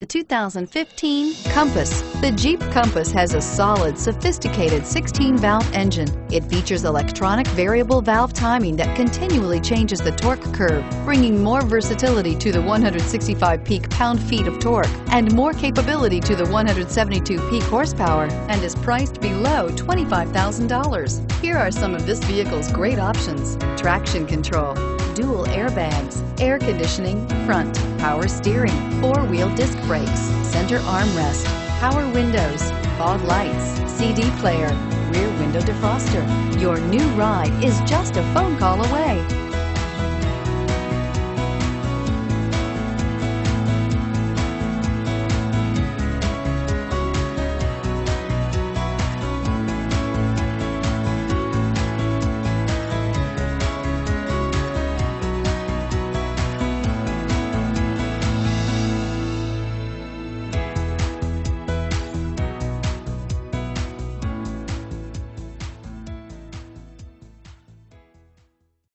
The 2015 Compass. The Jeep Compass has a solid, sophisticated 16-valve engine. It features electronic variable valve timing that continually changes the torque curve, bringing more versatility to the 165 peak pound-feet of torque and more capability to the 172 peak horsepower and is priced below $25,000. Here are some of this vehicle's great options. Traction control, dual airbags, air conditioning, front, power steering, four-wheel disc brakes, center armrest, power windows, fog lights, CD player, rear window defroster. Your new ride is just a phone call away.